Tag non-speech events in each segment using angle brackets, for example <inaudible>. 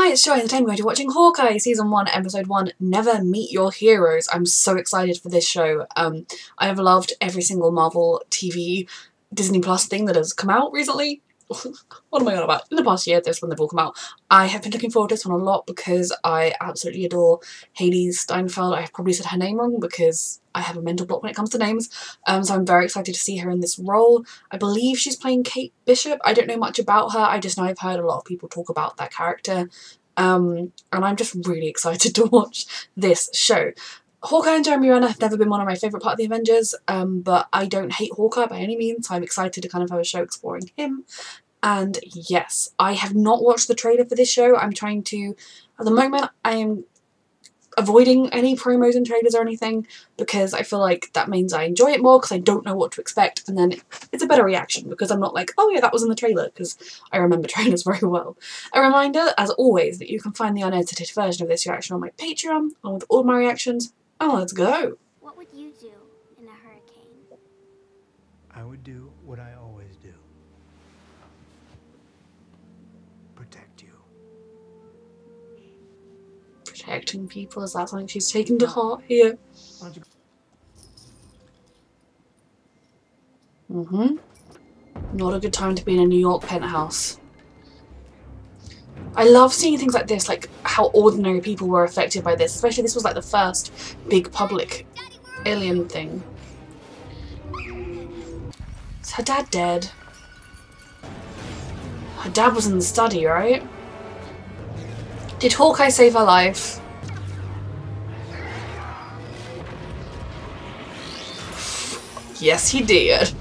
Hi, it's Joy and today to watching Hawkeye Season 1, Episode 1, Never Meet Your Heroes. I'm so excited for this show. Um, I have loved every single Marvel TV Disney Plus thing that has come out recently. <laughs> what am I on about? In the past year, this one they've all come out. I have been looking forward to this one a lot because I absolutely adore Hailee Steinfeld. I've probably said her name wrong because I have a mental block when it comes to names. Um, so I'm very excited to see her in this role. I believe she's playing Kate Bishop. I don't know much about her. I just know I've heard a lot of people talk about that character. Um, and I'm just really excited <laughs> to watch this show. Hawkeye and Jeremy Renner have never been one of my favourite part of the Avengers, um, but I don't hate Hawkeye by any means, so I'm excited to kind of have a show exploring him. And yes, I have not watched the trailer for this show. I'm trying to, at the moment, I am avoiding any promos and trailers or anything because I feel like that means I enjoy it more because I don't know what to expect and then it's a better reaction because I'm not like, oh yeah, that was in the trailer because I remember <laughs> trailers very well. A reminder, as always, that you can find the unedited version of this reaction on my Patreon along with all my reactions Oh, let's go. What would you do in a hurricane? I would do what I always do. Protect you. Protecting people, is that something she's taken to heart here? Mm-hmm. Not a good time to be in a New York penthouse. I love seeing things like this, like how ordinary people were affected by this, especially this was like the first big public alien thing. Is her dad dead? Dad was in the study, right? Did Hawkeye save her life? Yes, he did.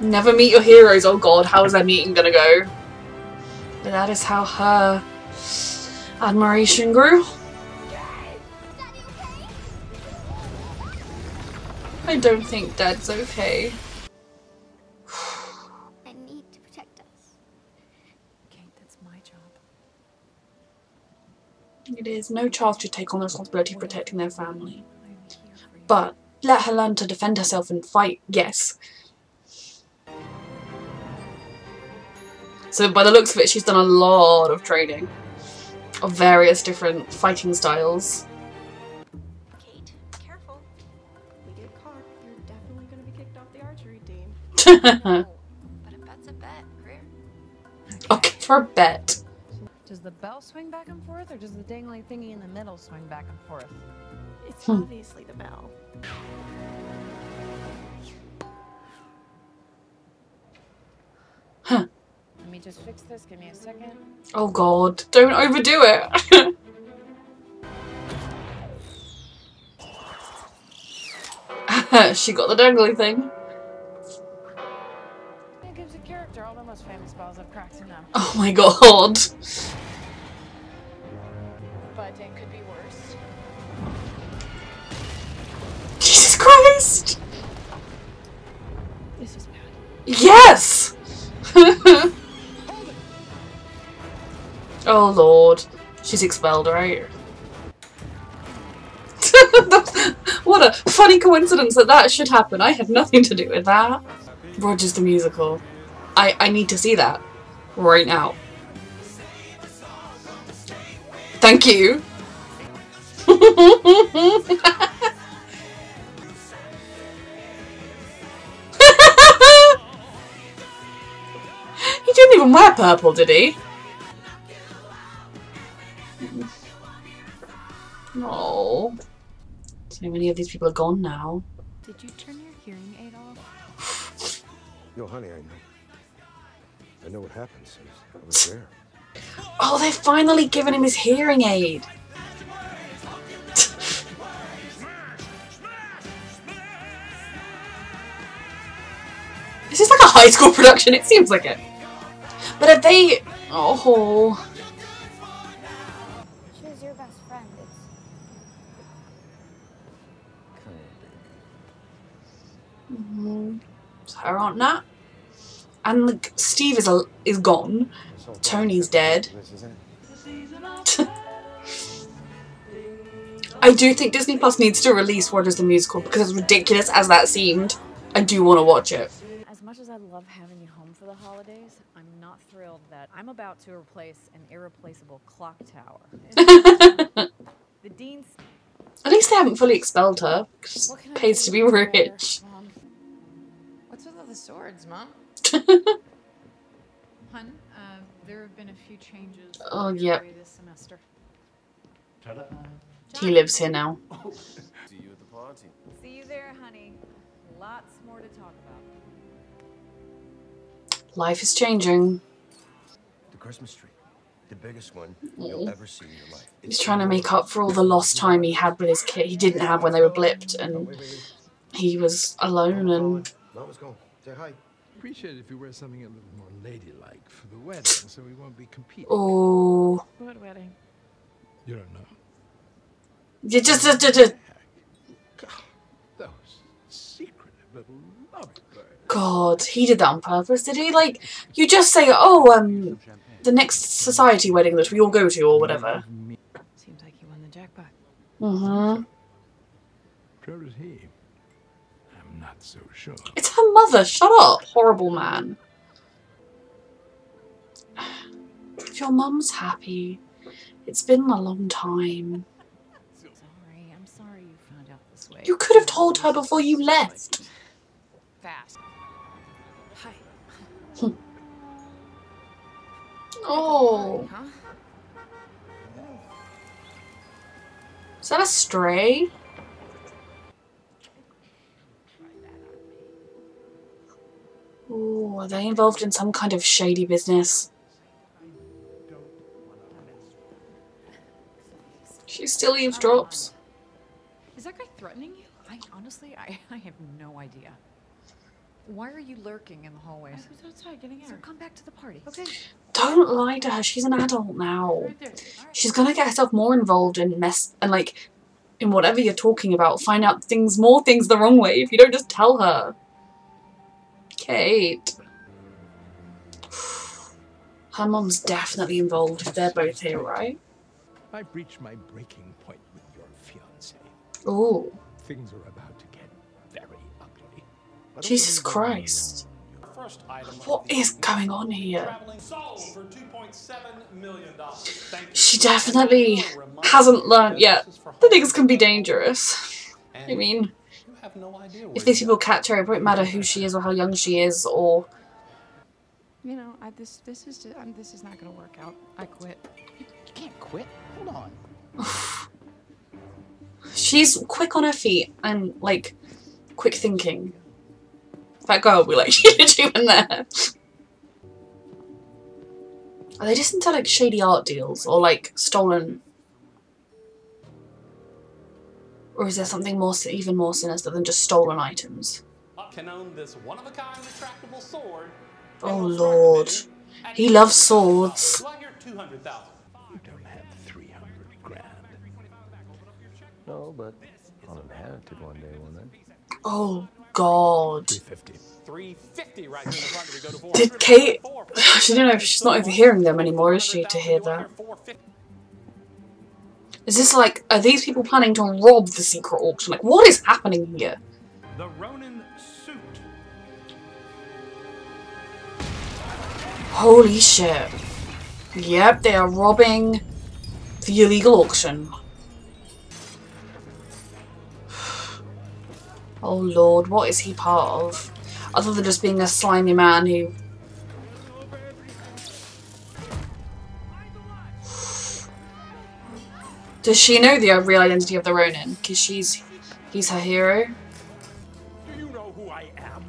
Never meet your heroes. Oh god, how is that meeting gonna go? But that is how her admiration grew. I don't think Dad's okay. I need to protect us. Kate, that's my job. It is. No child should take on the responsibility of protecting their family. I'm here for you. But let her learn to defend herself and fight, yes. So by the looks of it, she's done a lot of training of various different fighting styles. Kate, careful. We get caught, you're definitely going to be kicked off the archery team. No, <laughs> but a bet's a bet, Greer. Give her a bet. Does the bell swing back and forth, or does the dangling thingy in the middle swing back and forth? It's Hmm. obviously the bell. Huh. Let me just fix this. Give me a second. Oh god, don't overdo it. <laughs> <laughs> she got the dangly thing. It gives a character all the most famous spells I've cracked in them. Oh my god. Christ! This is bad. Yes! <laughs> oh lord. She's expelled, right? <laughs> what a funny coincidence that that should happen. I had nothing to do with that. Rogers the Musical. I, I need to see that. Right now. Thank you. <laughs> even wear purple, did he? No. So many of these people are gone now. Did you turn your hearing aid off? No, honey, I know. I know what happens. I was there. Oh, they've finally given him his hearing aid. This is this like a high school production? It seems like it. But if they... Oh... Choose your best friend. It's Mhm. It's her Aunt Nat. And like, Steve is, a, is gone. Tony's dead. This is it. I do think Disney Plus needs to release Rogers the Musical because as ridiculous as that seemed, I do want to watch it. As much as I love having for the holidays, I'm not thrilled that I'm about to replace an irreplaceable clock tower. <laughs> the dean's At least they haven't fully expelled her. What can pays to be rich. Mom? What's with all the swords, Mom? <laughs> Hun, uh, there have been a few changes. Oh, on your yep. This semester. He lives here now. <laughs> See you at the party. See you there, honey. Lots more to talk about. Life is changing. The Christmas tree. The biggest one you'll ever see in your life. He's trying to make up for all the lost time he had with his kid. He didn't have when they were blipped, and he was alone. And No, let's go. Say hi. Appreciate it if you wear something a little more ladylike for the wedding, <laughs> so we won't be competing. oh, What wedding? You don't know. you just, just, just, just- God, he did that on purpose, did he? Like, you just say, oh, um, the next society wedding that we all go to, or whatever. Seems like you won the jackpot. Mm-hmm. So does he. I'm not so sure. It's her mother. Shut up, horrible man. If <sighs> your mum's happy, it's been a long time. Sorry, I'm sorry you found out this way. You could have told her before you left. Oh, is that a stray? Ooh, are they involved in some kind of shady business? She still eavesdrops. Is that guy threatening you? I honestly, I, I have no idea. Why are you lurking in the hallways? I was outside getting air. So come back to the party. Okay. Don't lie to her. She's an adult now. Right there. All right. She's gonna get herself more involved in mess and like in whatever you're talking about. Find out things, more things the wrong way if you don't just tell her. Kate. Her mom's definitely involved if they're both here, right? I've reached my breaking point with your fiance. Oh, Things are about to get very ugly. Jesus Christ. First item of What the is evening, going on here? For $2.7 million. Thank you. She definitely hasn't learned yet this is that things can be dangerous. I mean, you have no idea if these people catch her, it won't matter who she is or how young she is or You know, I, this this is just, I'm, this is not gonna work out. I quit. You can't quit. Hold on. <sighs> She's quick on her feet and like quick thinking. That girl will be like, she <laughs> did you in there? Are they just into like shady art deals or like stolen? Or is there something more, even more sinister than just stolen items? Can own this one-of-a-kind retractable sword. Oh, Lord. start bidding at He loves $200,000. swords. I hear 200000 You don't have 300 grand. No, but I'll inherit it one day, won't I? Oh God. 350. 350 right in the front. We go to Did Kate? She don't know if she's not overhearing them anymore, is she, to hear that? Is this like, are these people planning to rob the secret auction? Like, what is happening here? The Ronin suit. Holy shit. Yep, they are robbing the illegal auction. Oh lord, what is he part of? Other than just being a slimy man who... Does she know the real identity of the Ronin? Because she's... he's her hero. Do you know who I am?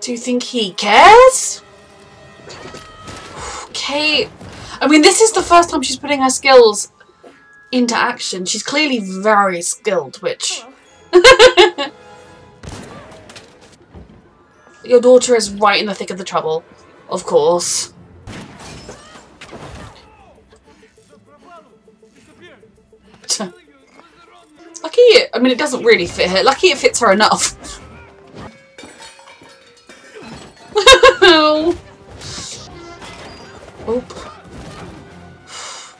Do you think he cares? Kate. I mean, this is the first time she's putting her skills into action. She's clearly very skilled, which. <laughs> Your daughter is right in the thick of the trouble, of course. <laughs> Lucky, it, I mean, it doesn't really fit her. Lucky it fits her enough. <laughs> Oop.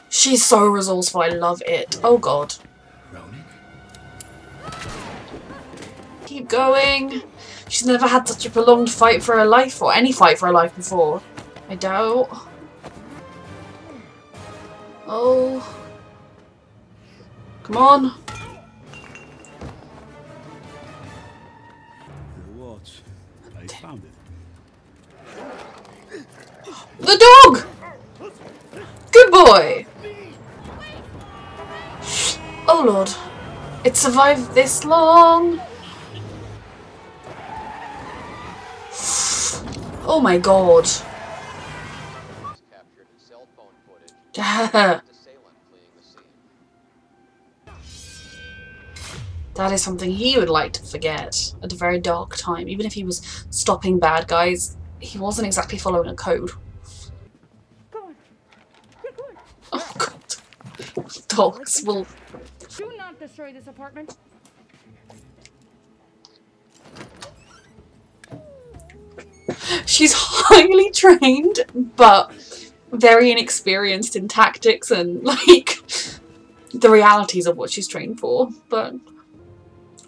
She's so resourceful, I love it. Oh god. Keep going. She's never had such a prolonged fight for her life, or any fight for her life before. I doubt. Oh. Come on. The watch. I found it. The dog! Good boy! Oh lord. It survived this long! Oh my god. <laughs> That is something he would like to forget at a very dark time. Even if he was stopping bad guys, he wasn't exactly following a code. Oh god. <laughs> Dogs will... Do not destroy this apartment. She's <laughs> highly trained, but very inexperienced in tactics and, <laughs> like, the realities of what she's trained for. But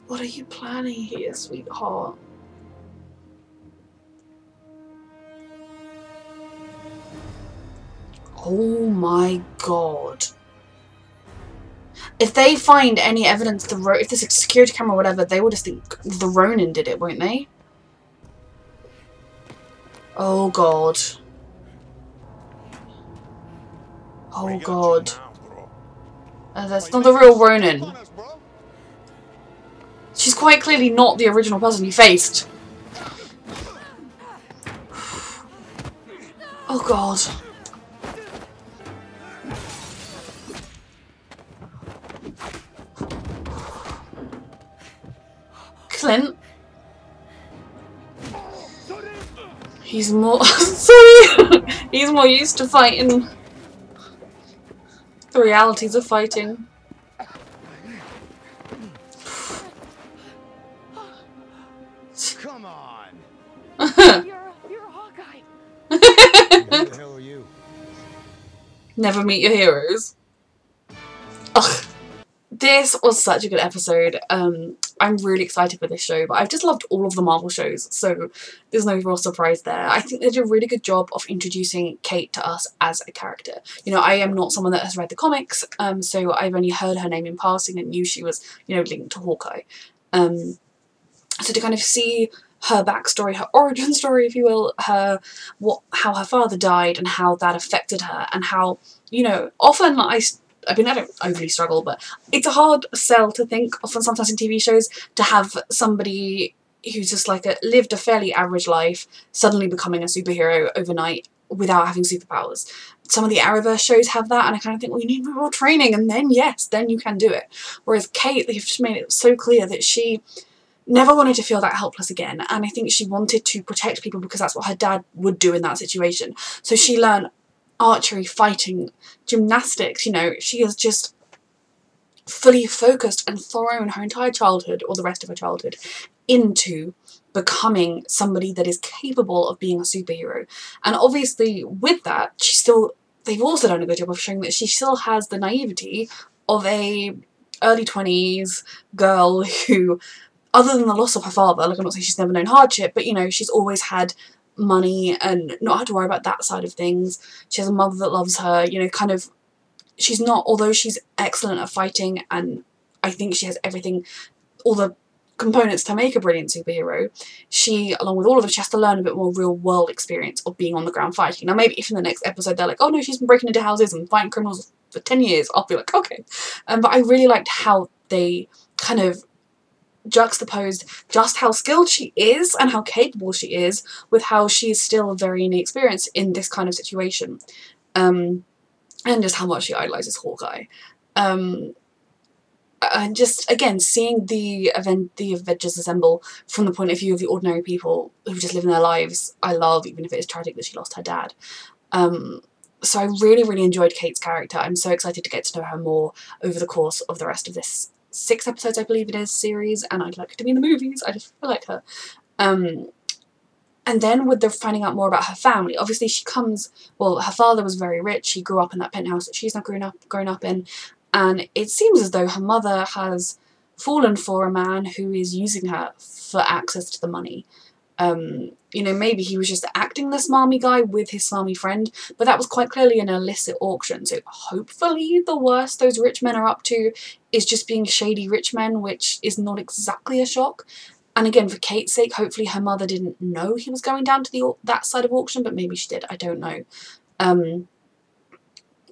what are you planning here, sweetheart? Oh my god. If they find any evidence, the Ro if there's a security camera or whatever, they will just think the Ronin did it, won't they? Oh god. Oh god. Uh, that's not the real Ronin. She's quite clearly not the original person you faced. <sighs> Oh god. He's <laughs> more sorry. He's more used to fighting the realities of fighting. Come on. <laughs> you're, you're a Hawkeye. Who the hell are you? Never meet your heroes. Ugh. This was such a good episode. Um, I'm really excited for this show, but I've just loved all of the Marvel shows, so there's no real surprise there. I think they did a really good job of introducing Kate to us as a character. You know, I am not someone that has read the comics, um, so I've only heard her name in passing and knew she was, you know, linked to Hawkeye. Um, so to kind of see her backstory, her <laughs> origin story, if you will, her what, how her father died and how that affected her, and how you know often I. I mean, I don't overly struggle, but it's a hard sell to think often sometimes in TV shows to have somebody who's just like a lived a fairly average life suddenly becoming a superhero overnight without having superpowers. Some of the Arrowverse shows have that, and I kind of think, well, you need more training, and then yes, then you can do it. Whereas Kate, they've just made it so clear that she never wanted to feel that helpless again and I think she wanted to protect people because that's what her dad would do in that situation. So she learned archery, fighting, gymnastics, you know, she is just fully focused and thrown her entire childhood or the rest of her childhood into becoming somebody that is capable of being a superhero. And obviously with that, she still they've also done a good job of showing that she still has the naivety of a early 20s girl who other than the loss of her father, like I'm not saying she's never known hardship, but you know, she's always had money and not have to worry about that side of things. She has a mother that loves her, you know, kind of, she's not, although she's excellent at fighting and I think she has everything, all the components to make a brilliant superhero, she, along with all of us, she has to learn a bit more real world experience of being on the ground fighting. Now maybe if in the next episode they're like, oh no, she's been breaking into houses and fighting criminals for 10 years, I'll be like, okay. Um, but I really liked how they kind of juxtaposed just how skilled she is and how capable she is with how she is still very inexperienced in this kind of situation. Um, and just how much she idolizes Hawkeye. Um, and just again seeing the event the Avengers assemble from the point of view of the ordinary people who just live in their lives I love even if it is tragic that she lost her dad um, so I really really enjoyed Kate's character I'm so excited to get to know her more over the course of the rest of this six episodes, I believe it is, series, and I'd like her to be in the movies. I just like her. Um, and then with the finding out more about her family, obviously she comes, well, her father was very rich. He grew up in that penthouse that she's not grown up, grown up in. And it seems as though her mother has fallen for a man who is using her for access to the money. Um, you know, maybe he was just acting the smarmy guy with his smarmy friend, but that was quite clearly an illicit auction. So hopefully the worst those rich men are up to is just being shady rich men, which is not exactly a shock. And again, for Kate's sake, hopefully her mother didn't know he was going down to the that side of auction, but maybe she did. I don't know. Um,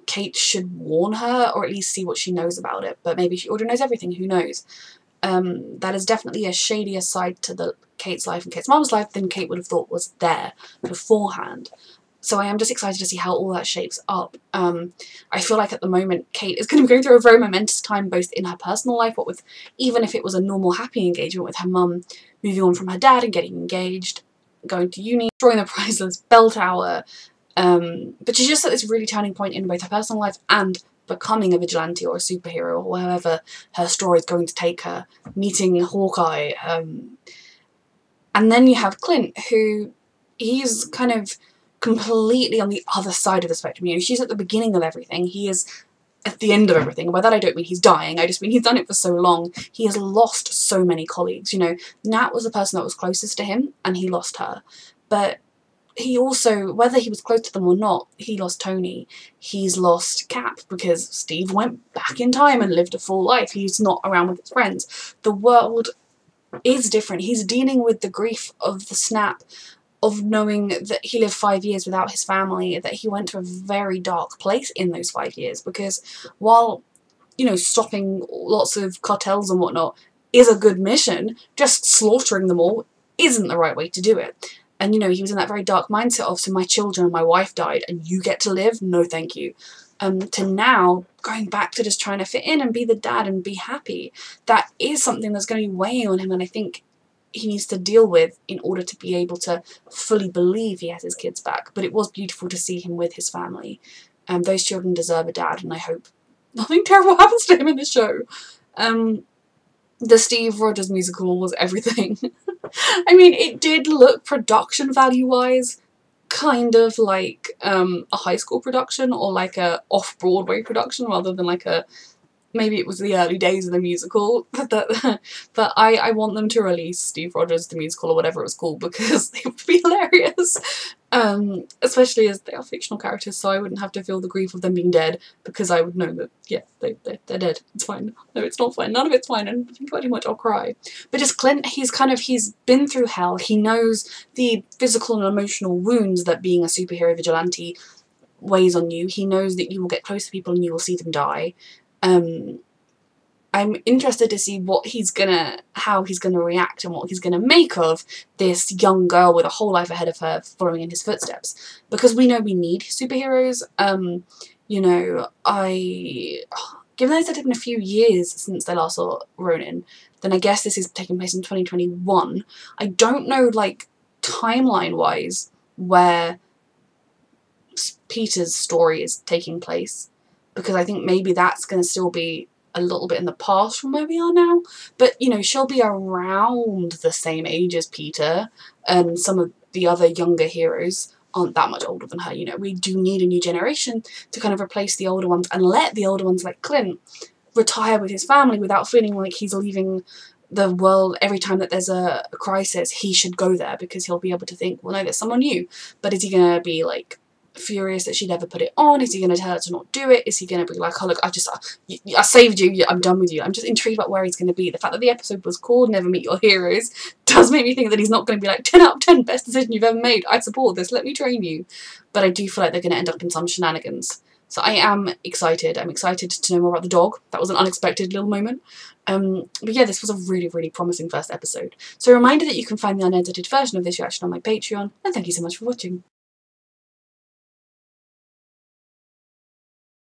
Kate should warn her, or at least see what she knows about it. But maybe she already knows everything. Who knows? Um, that is definitely a shadier side to the Kate's life and Kate's mom's life than Kate would have thought was there beforehand. So I am just excited to see how all that shapes up. Um, I feel like at the moment Kate is going to be going through a very momentous time both in her personal life, what with even if it was a normal happy engagement with her mum moving on from her dad and getting engaged, going to uni, destroying the <laughs> priceless bell tower. Um, but she's just at this really turning point in both her personal life and becoming a vigilante or a superhero or wherever her story is going to take her, meeting Hawkeye. Um, and then you have Clint, who he's kind of completely on the other side of the spectrum. You know, she's at the beginning of everything. He is at the end of everything. by that I don't mean he's dying, I just mean he's done it for so long. He has lost so many colleagues. You know, Nat was the person that was closest to him and he lost her. But he also, whether he was close to them or not, he lost Tony. He's lost Cap because Steve went back in time and lived a full life. He's not around with his friends. The world is different. He's dealing with the grief of the snap of knowing that he lived five years without his family, that he went to a very dark place in those five years because while, you know, stopping lots of cartels and whatnot is a good mission, just slaughtering them all isn't the right way to do it. And, you know, he was in that very dark mindset of, so my children and my wife died and you get to live? No, thank you. Um, to now going back to just trying to fit in and be the dad and be happy. That is something that's going to be weighing on him and I think he needs to deal with in order to be able to fully believe he has his kids back. But it was beautiful to see him with his family. Um, those children deserve a dad, and I hope <laughs> nothing terrible happens to him in the show. Um, the Steve Rogers musical was everything. <laughs> <laughs> I mean, it did look production value-wise kind of like um, a high school production or like a off-Broadway production rather than like a maybe it was the early days of the musical, <laughs> but, <laughs> but I, I want them to release Steve Rogers the musical or whatever it was called because it would be hilarious. Um, especially as they are fictional characters, so I wouldn't have to feel the grief of them being dead because I would know that, yeah, they, they, they're dead. It's fine. No, it's not fine. None of it's fine, and pretty much I'll cry. But just Clint, he's kind of, he's been through hell. He knows the physical and emotional wounds that being a superhero vigilante weighs on you. He knows that you will get close to people and you will see them die. Um, I'm interested to see what he's gonna, how he's gonna react and what he's gonna make of this young girl with a whole life ahead of her following in his footsteps. Because we know we need superheroes. Um, you know, I, given that it's been a few years since they last saw Ronin, then I guess this is taking place in 2021. I don't know, like, timeline-wise, where Peter's story is taking place because I think maybe that's going to still be a little bit in the past from where we are now. But, you know, she'll be around the same age as Peter, and some of the other younger heroes aren't that much older than her. You know, we do need a new generation to kind of replace the older ones and let the older ones like Clint retire with his family without feeling like he's leaving the world every time that there's a, crisis he should go there because he'll be able to think well no there's someone new but is he gonna be like furious that she never put it on? Is he going to tell her to not do it? Is he going to be like, oh look, I just, I, I saved you, I'm done with you. I'm just intrigued about where he's going to be. The fact that the episode was called Never Meet Your Heroes <laughs> does make me think that he's not going to be like, 10 out of 10, best decision you've ever made, I support this, let me train you. But I do feel like they're going to end up in some shenanigans. So I am excited. I'm excited to know more about the dog. That was an unexpected little moment. Um, but yeah, this was a really, really promising first episode. So a reminder that you can find the unedited version of this reaction on my Patreon, and thank you so much for watching.